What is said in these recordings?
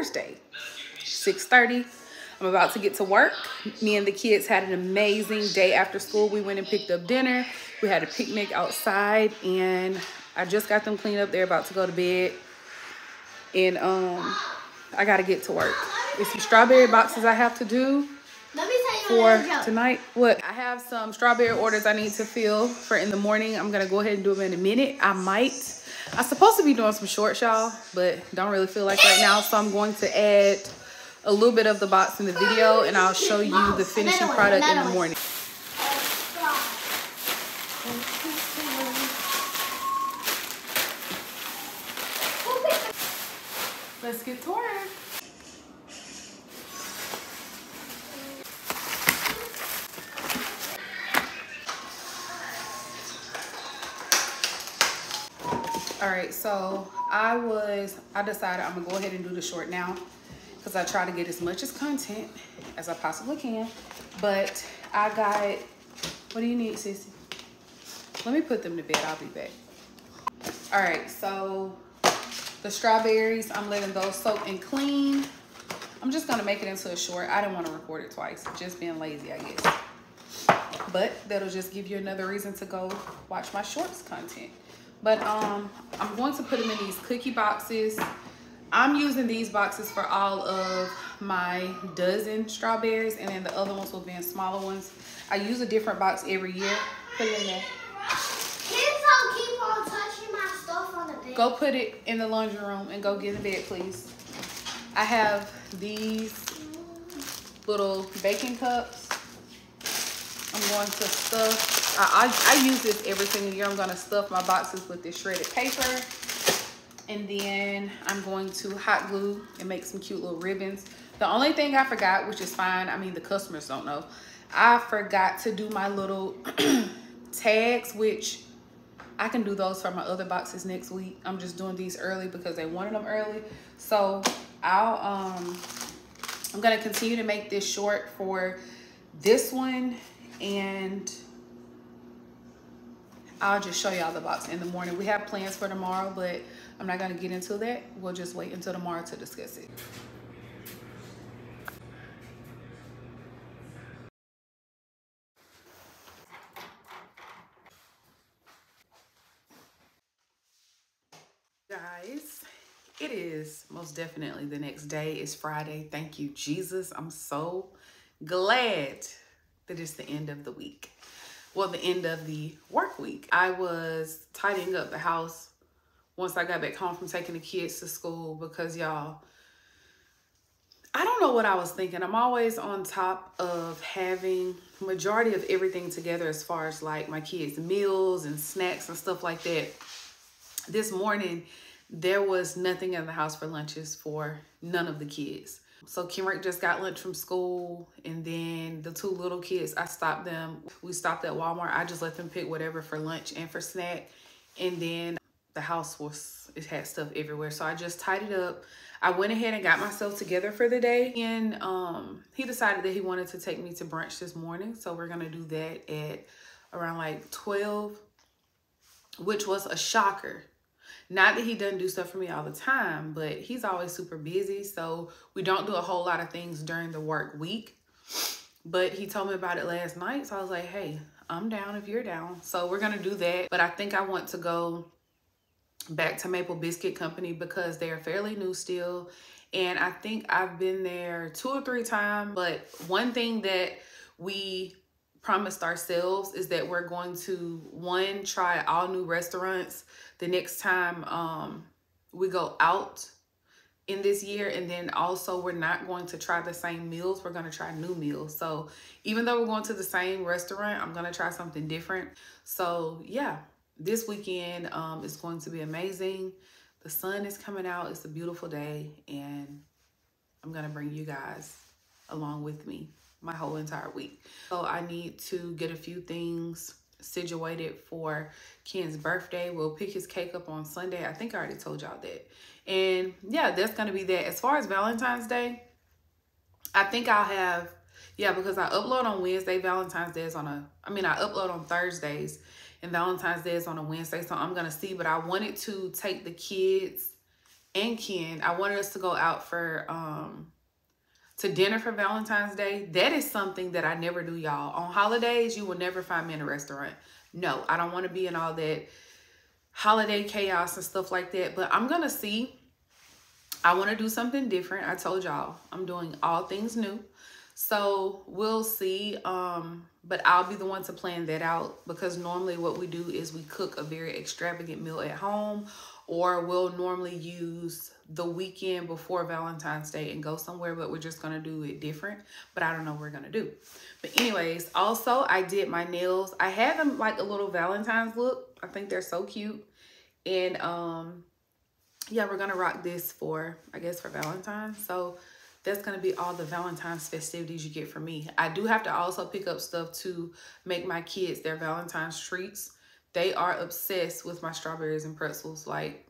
Thursday, 6.30. I'm about to get to work. Me and the kids had an amazing day after school. We went and picked up dinner. We had a picnic outside, and I just got them cleaned up. They're about to go to bed. And um, I got to get to work. There's some strawberry boxes I have to do for tonight. What? I have some strawberry orders I need to fill for in the morning. I'm going to go ahead and do them in a minute. I might I'm supposed to be doing some shorts, y'all, but don't really feel like right now. So I'm going to add a little bit of the box in the video and I'll show you the finishing product in the morning. Let's get to work. All right so i was i decided i'm gonna go ahead and do the short now because i try to get as much as content as i possibly can. But i got what do you need sissy? Let me put them to bed i'll be back. All right so the strawberries i'm letting those soak and clean. I'm just gonna make it into a short. I didn't want to record it twice just being lazy i guess. But that'll just give you another reason to go watch my shorts content but um, I'm going to put them in these cookie boxes. I'm using these boxes for all of my dozen strawberries and then the other ones will be in smaller ones. I use a different box every year. Put it in there. Kids don't keep on touching my stuff the. Go put it in the laundry room and go get in bed, please. I have these little baking cups. I'm going to stuff I, I, I, use this every single year. I'm going to stuff my boxes with this shredded paper. And then I'm going to hot glue and make some cute little ribbons. The only thing I forgot, which is fine, I mean, the customers don't know. I forgot to do my little tags, which I can do those for my other boxes next week. I'm just doing these early because they wanted them early. So I'll, um, I'm going to continue to make this short for this one and I'll just show y'all the box in the morning. We have plans for tomorrow, but I'm not gonna get into that. We'll just wait until tomorrow to discuss it. Guys, it is most definitely the next day. It's Friday. Thank you, Jesus. I'm so glad that it's the end of the week well, the end of the work week. I was tidying up the house once I got back home from taking the kids to school because y'all, I don't know what I was thinking. I'm always on top of having majority of everything together as far as like my kids' meals and snacks and stuff like that. This morning, there was nothing in the house for lunches for none of the kids. So Kenrick just got lunch from school and then the two little kids, I stopped them. We stopped at Walmart. I just let them pick whatever for lunch and for snack. And then the house was, it had stuff everywhere. So I just tidied up. I went ahead and got myself together for the day. And um, he decided that he wanted to take me to brunch this morning. So we're gonna do that at around like 12, which was a shocker not that he doesn't do stuff for me all the time, but he's always super busy. So we don't do a whole lot of things during the work week. But he told me about it last night. So I was like, hey, I'm down if you're down. So we're going to do that. But I think I want to go back to Maple Biscuit Company because they're fairly new still. And I think I've been there two or three times. But one thing that we promised ourselves is that we're going to, one, try all new restaurants the next time um, we go out in this year. And then also we're not going to try the same meals. We're going to try new meals. So even though we're going to the same restaurant, I'm going to try something different. So yeah, this weekend um, is going to be amazing. The sun is coming out. It's a beautiful day. And I'm going to bring you guys along with me my whole entire week. So I need to get a few things situated for Ken's birthday. We'll pick his cake up on Sunday. I think I already told y'all that. And yeah, that's going to be that. As far as Valentine's Day, I think I'll have, yeah, because I upload on Wednesday. Valentine's Day is on a, I mean, I upload on Thursdays and Valentine's Day is on a Wednesday. So I'm going to see, but I wanted to take the kids and Ken. I wanted us to go out for um to dinner for Valentine's Day. That is something that I never do, y'all. On holidays, you will never find me in a restaurant. No, I don't want to be in all that holiday chaos and stuff like that. But I'm going to see. I want to do something different. I told y'all I'm doing all things new. So we'll see. Um, but I'll be the one to plan that out because normally what we do is we cook a very extravagant meal at home or we'll normally use the weekend before Valentine's Day and go somewhere, but we're just gonna do it different. But I don't know what we're gonna do. But anyways, also I did my nails. I had them like a little Valentine's look. I think they're so cute. And um, yeah, we're gonna rock this for, I guess for Valentine's. So that's going to be all the Valentine's festivities you get from me. I do have to also pick up stuff to make my kids their Valentine's treats. They are obsessed with my strawberries and pretzels. Like,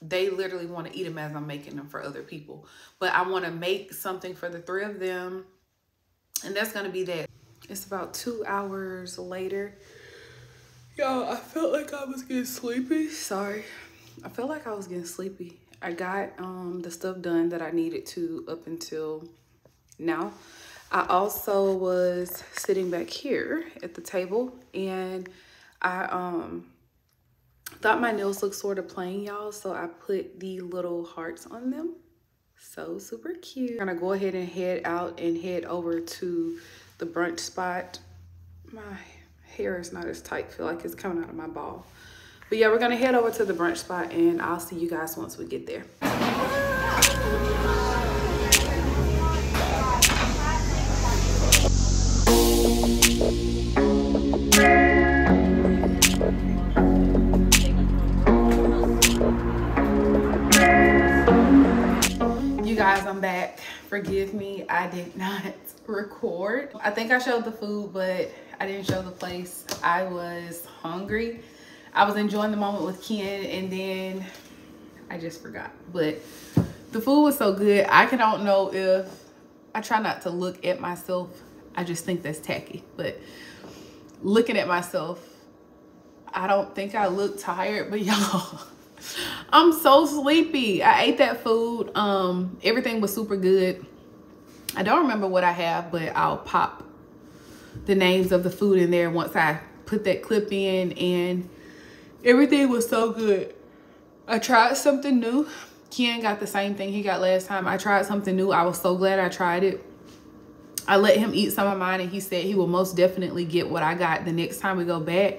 they literally want to eat them as I'm making them for other people. But I want to make something for the three of them. And that's going to be that. It's about two hours later. Y'all, I felt like I was getting sleepy. Sorry. I felt like I was getting sleepy. I got um, the stuff done that I needed to up until now. I also was sitting back here at the table and I um thought my nails looked sort of plain, y'all. So I put the little hearts on them. So super cute. I'm gonna go ahead and head out and head over to the brunch spot. My hair is not as tight. I feel like it's coming out of my ball. But yeah, we're gonna head over to the brunch spot and I'll see you guys once we get there. I'm back. Forgive me, I did not record. I think I showed the food, but I didn't show the place. I was hungry I was enjoying the moment with Ken and then I just forgot. But the food was so good. I don't know if I try not to look at myself. I just think that's tacky. But looking at myself, I don't think I look tired, but y'all, I'm so sleepy. I ate that food. Um, everything was super good. I don't remember what I have, but I'll pop the names of the food in there once I put that clip in and Everything was so good. I tried something new. Ken got the same thing he got last time. I tried something new. I was so glad I tried it. I let him eat some of mine and he said he will most definitely get what I got the next time we go back.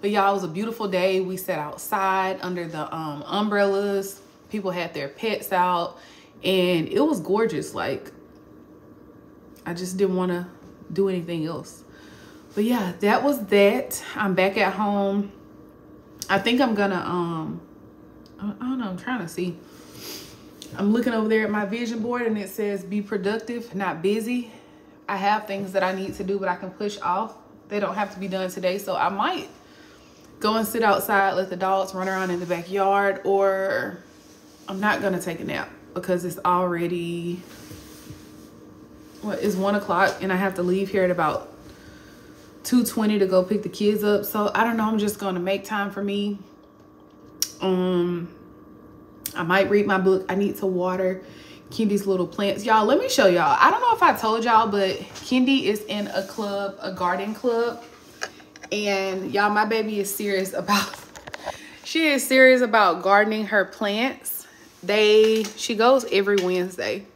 But y'all, it was a beautiful day. We sat outside under the um, umbrellas. People had their pets out and it was gorgeous. Like, I just didn't want to do anything else. But yeah, that was that. I'm back at home. I think I'm gonna, um, I don't know, I'm trying to see. I'm looking over there at my vision board and it says be productive, not busy. I have things that I need to do, but I can push off. They don't have to be done today. So I might go and sit outside, let the dogs run around in the backyard, or I'm not gonna take a nap because it's already, what, it's one o'clock and I have to leave here at about 2.20 to go pick the kids up. So I don't know. I'm just to make time for me. Um, I might read my book. I need to water Kendi's little plants. Y'all, let me show y'all. I don't know if I told y'all, but Kendi is in a club, a garden club. And y'all, my baby is serious about, she is serious about gardening her plants. They, she goes every Wednesday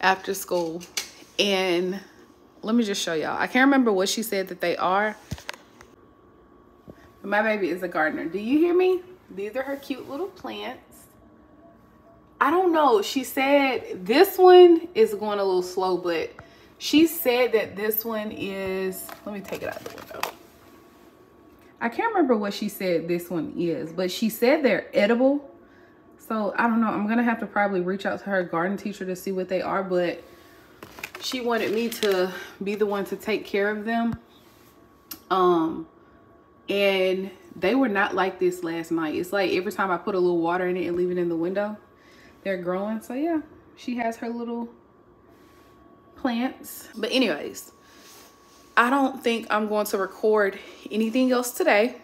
after school. And let me just show y'all. I can't remember what she said that they are. But my baby is a gardener. Do you hear me? These are her cute little plants. I don't know. She said this one is going a little slow, but she said that this one is, let me take it out the window. I can't remember what she said this one is, but she said they're edible. So I don't know. I'm going to have to probably reach out to her garden teacher to see what they are, but she wanted me to be the one to take care of them. Um, and they were not like this last night. It's like every time I put a little water in it and leave it in the window, they're growing. So yeah, she has her little plants. But anyways, I don't think I'm going to record anything else today.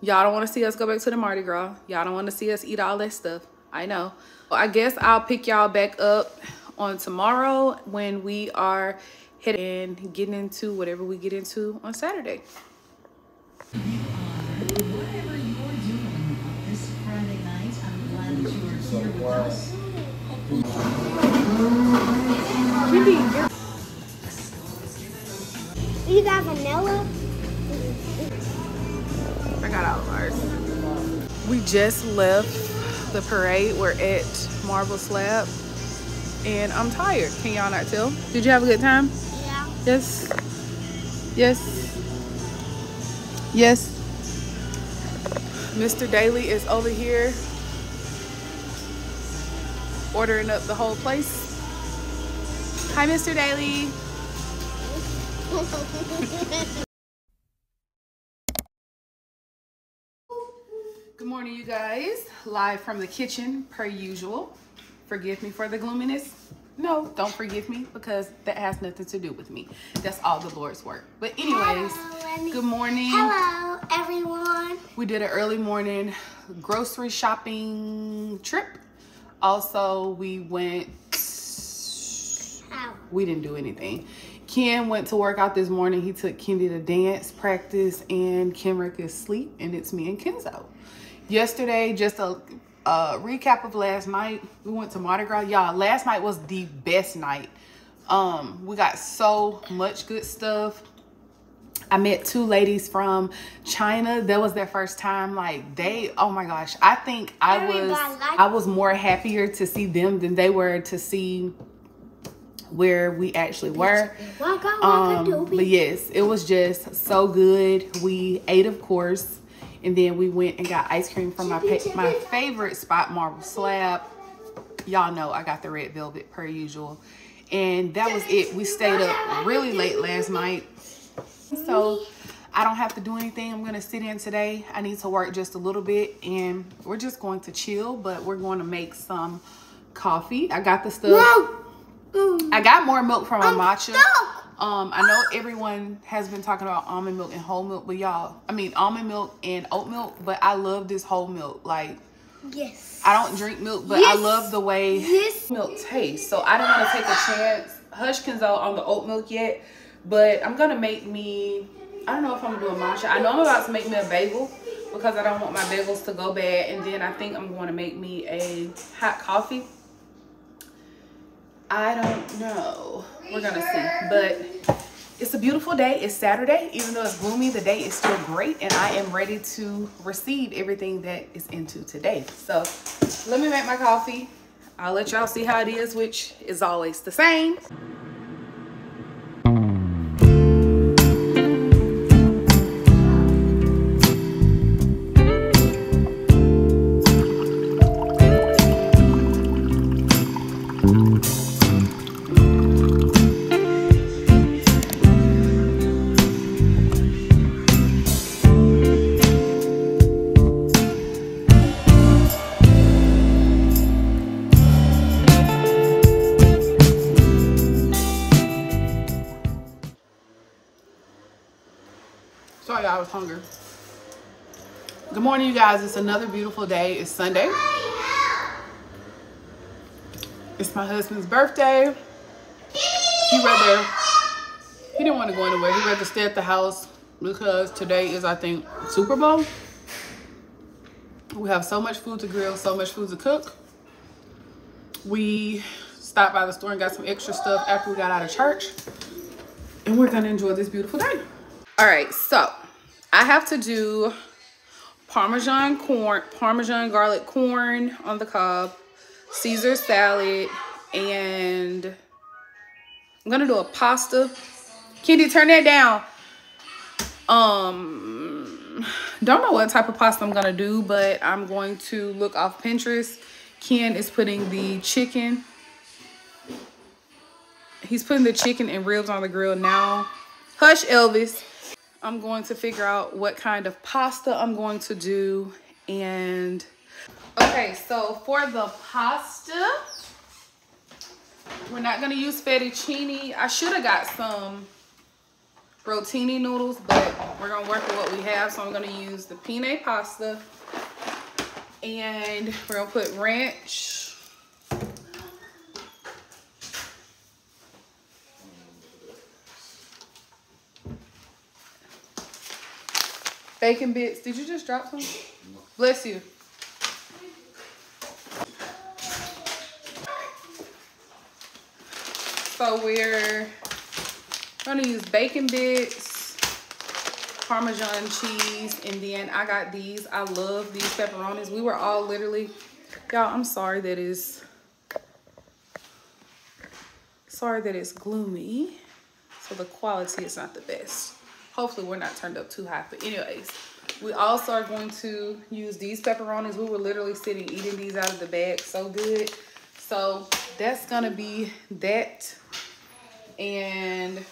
Y'all don't want to see us go back to the Mardi Gras. Y'all don't want to see us eat all that stuff. I know. Well, I guess I'll pick y'all back up on tomorrow when we are heading and getting into whatever we get into on Saturday. Whatever you're you are here with us. You got vanilla? I got all of ours. We just left the parade. We're at Marble Slab. And I'm tired. Can y'all not tell? Did you have a good time? Yeah. Yes. Yes. Yes. Mr. Dailey is over here ordering up the whole place. Hi, Mr. Dailey. Good morning, you guys. Live from the kitchen, per usual. Forgive me for the gloominess. No, don't forgive me because that has nothing to do with me. That's all the Lord's work. But anyways, Hello, good morning. Hello, everyone. We did an early morning grocery shopping trip. Also, we went Ow. we didn't do anything. Ken went to work out this morning. He took Kendi to dance practice, and Kenrick is asleep, and it's me and Kenzo. Yesterday, just a, a recap of last night. We went to Mardi Gras. Y'all, last night was the best night. Um, we got so much good stuff. I met two ladies from China. That was their first time. Like they, oh my gosh, I think I was I was more happier to see them than they were to see where we actually were. Um, but yes, it was just so good. We ate, of course, and then we went and got ice cream from my my favorite spot, Marble Slab. Y'all know I got the red velvet per usual, and that was it. We stayed up really late last night, so I don't have to do anything. I'm gonna sit in today. I need to work just a little bit, and we're just going to chill. But we're going to make some coffee. I got the stuff. Whoa. I got more milk from my I'm matcha. Um, I know everyone has been talking about almond milk and whole milk, but y'all, I mean almond milk and oat milk, but I love this whole milk. Like Yes. I don't drink milk, but I love the way Yes. milk tastes. So I didn't want to take a chance, Hush Hushkins on the oat milk yet, but I'm gonna make me. I don't know if I'm gonna do a matcha. I know I'm about to make me a bagel because I don't want my bagels to go bad, and then I think I'm going to make me a hot coffee. I don't know. We're gonna see. But it's a beautiful day. It's Saturday. Even though it's gloomy, the day is still great. And I am ready to receive everything that is into today. So let me make my coffee. I'll let y'all see how it is, which is always the same. I was hungry. Good morning, you guys. It's another beautiful day. It's Sunday. It's my husband's birthday. He rather he didn't want to go anywhere. He rather stay at the house because today is, I think, Super Bowl. We have so much food to grill, so much food to cook. We stopped by the store and got some extra stuff after we got out of church. And we're gonna enjoy this beautiful day. All right, so I have to do Parmesan corn, Parmesan garlic corn on the cob, Caesar salad, and I'm gonna do a pasta. Kendi, turn that down. Um, don't know what type of pasta I'm gonna do, but I'm going to look off Pinterest. Ken is putting the chicken. He's putting the chicken and ribs on the grill now. Hush, Elvis. I'm going to figure out what kind of pasta I'm going to do. And okay, so for the pasta, we're not gonna use fettuccine. I should have got some rotini noodles, but we're gonna work with what we have. So I'm gonna use the penne pasta and we're gonna put ranch. Bacon bits. Did you just drop some? Bless you. So we're gonna use bacon bits, Parmesan cheese, and then I got these. I love these pepperonis. We were all literally, y'all, I'm sorry that is, sorry that it's gloomy. So the quality is not the best. Hopefully we're not turned up too high. But anyways, we also are going to use these pepperonis. We were literally sitting eating these out of the bag. So good. So that's gonna be that. And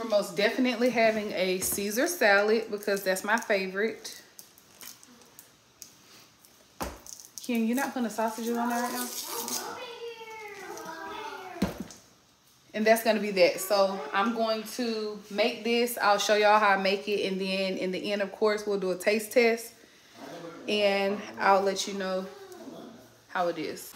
we're most definitely having a Caesar salad because that's my favorite. Kim, you're not putting the sausages on there right now? And that's gonna be that. So i'm going to make this. I'll show y'all how i make it and then in the end of course we'll do a taste test and i'll let you know how it is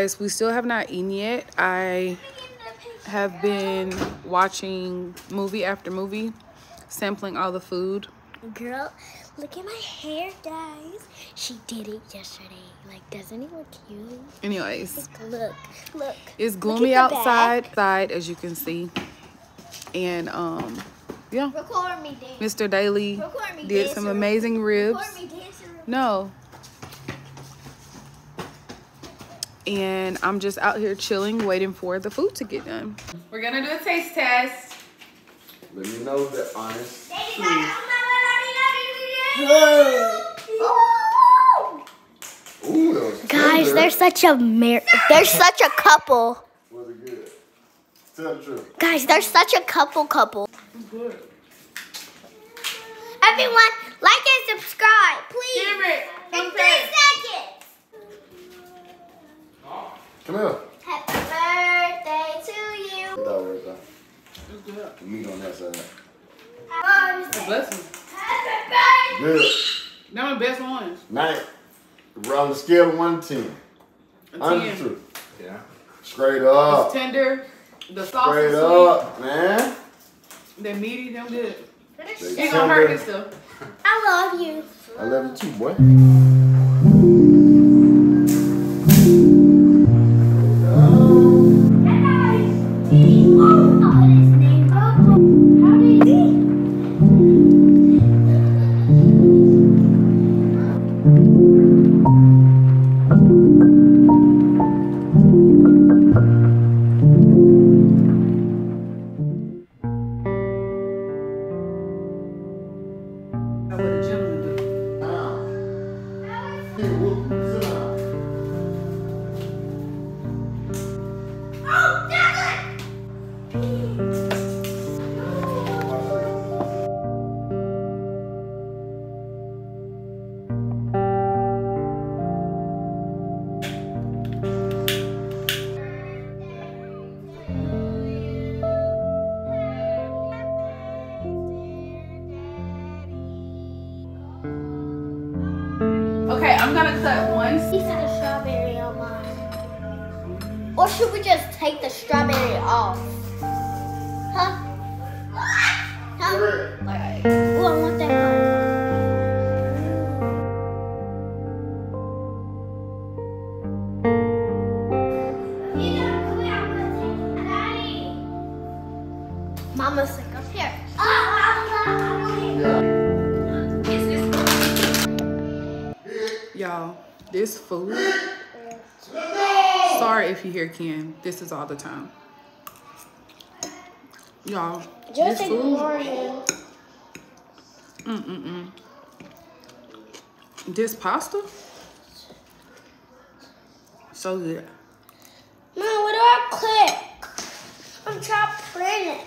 guys, we still have not eaten yet. I have been watching movie after movie, sampling all the food. Girl, look at my hair, guys. She did it yesterday. Like, doesn't it look cute? Anyways, Look, look. it's gloomy the outside, outside as you can see. And um yeah, Record me dance. Mr. Dailey Record me did some amazing ribs. Record me. No. And I'm just out here chilling, waiting for the food to get done. We're gonna do a taste test. Let me know the honest truth. Ooh. Ooh, Guys, tender. they're such a mar- they're such a couple. Was it good? Tell the truth. Guys, they're such a couple couple. Everyone, like and subscribe, please. Cameron, In Come here. Happy birthday to you. Get that right there. The meat on that side. Happy Bless me. birthday. Good. They're my best ones. Night. On the scale of 1 to 10. A Honest 10. Yeah. Straight up. It's tender. The sauce Straight is up, man. sweet. They're meaty. Them good. They Ain't gonna hurt tender. this stuff. I love you. I love you too, boy. I'm gonna cut one. He said a strawberry on mine. Or should we just take the strawberry off? Huh? Huh? This is all the time. Y'all, this Just food. ignore him. Mm-mm-mm. This pasta? So good. Mom, what do I click? I'm trying to print it.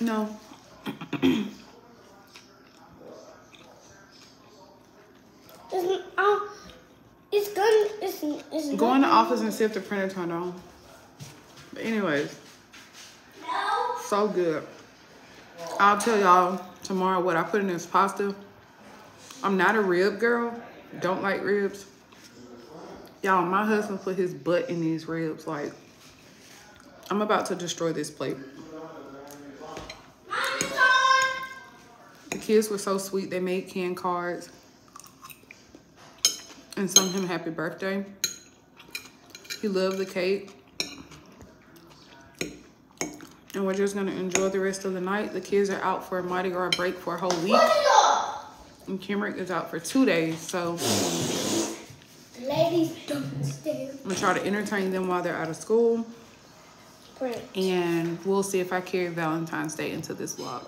No. It's, um, it's gonna, it's, it's Go in the office and see if the printer turned on. Anyways, No. so good. I'll tell y'all tomorrow what I put in this pasta. I'm not a rib girl. Don't like ribs. Y'all, my husband put his butt in these ribs. Like, I'm about to destroy this plate. Mom, it's on. The kids were so sweet. They made canned cards and sung him happy birthday. He loved the cake. And we're just gonna enjoy the rest of the night. The kids are out for a Mardi Gras break for a whole week. And Kenrick is out for two days. So Ladies, don't stare. I'm gonna try to entertain them while they're out of school. Print. And we'll see if I carry Valentine's Day into this vlog.